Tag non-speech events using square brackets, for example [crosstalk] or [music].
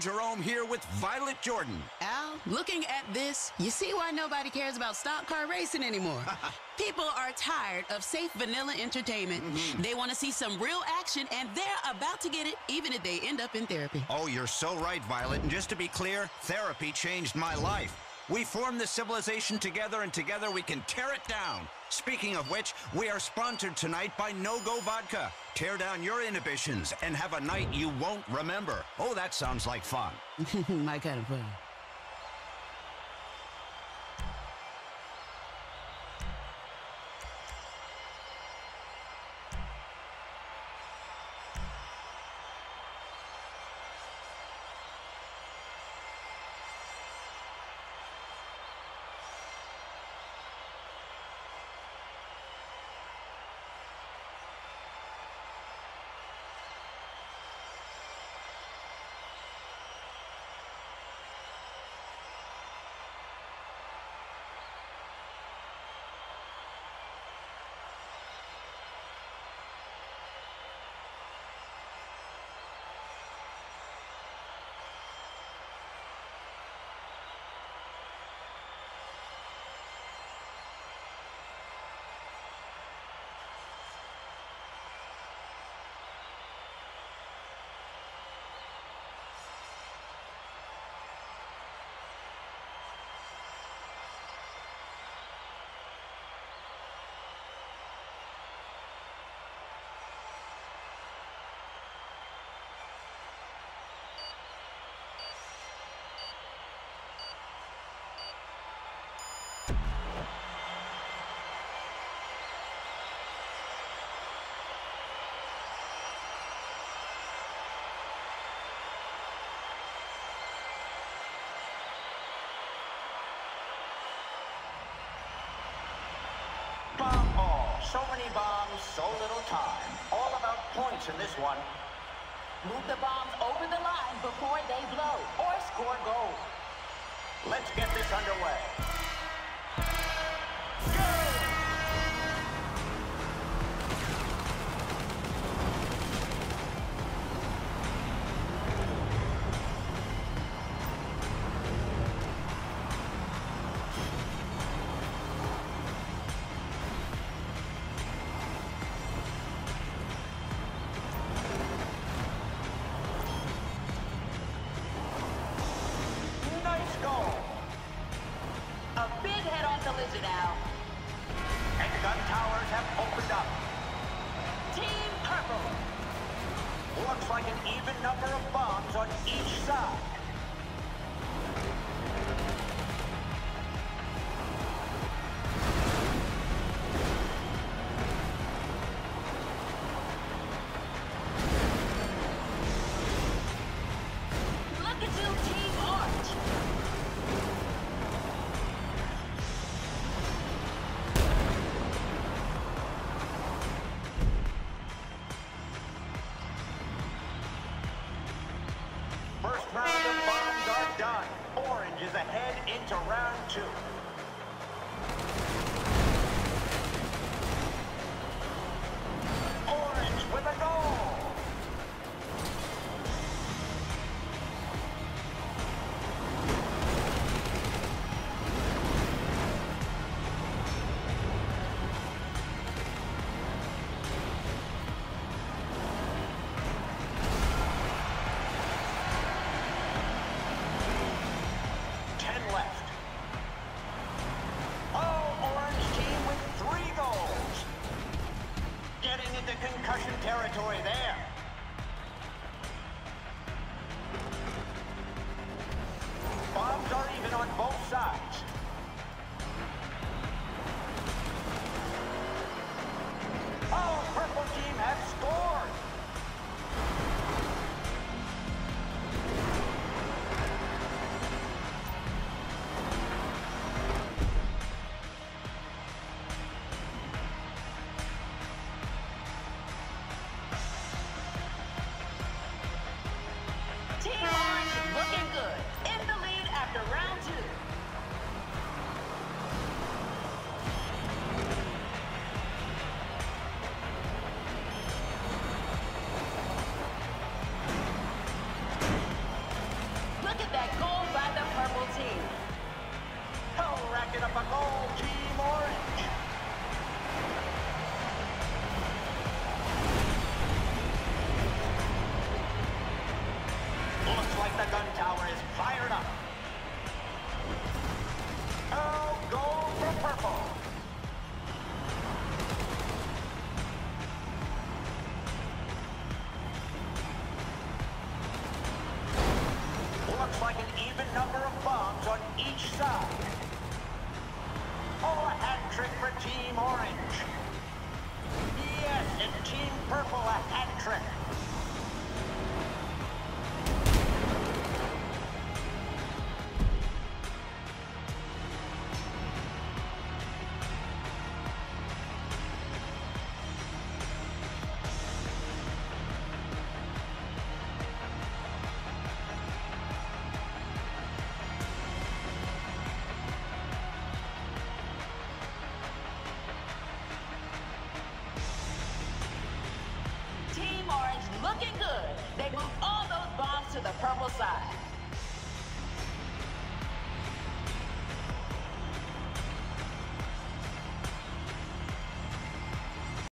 Jerome here with Violet Jordan. Al, looking at this, you see why nobody cares about stock car racing anymore. [laughs] People are tired of safe vanilla entertainment. Mm-hmm. They want to see some real action, and they're about to get it, even if they end up in therapy. Oh, you're so right, Violet. And just to be clear, therapy changed my life. We formed this civilization together, and together we can tear it down. Speaking of which, we are sponsored tonight by Nogo Vodka. Tear down your inhibitions and have a night you won't remember. Oh, that sounds like fun. [laughs] My kind of fun. So many bombs, so little time. All about points in this one. Move the bombs over the line before they blow, or score goals. Let's get this underway. The gun tower is fired up.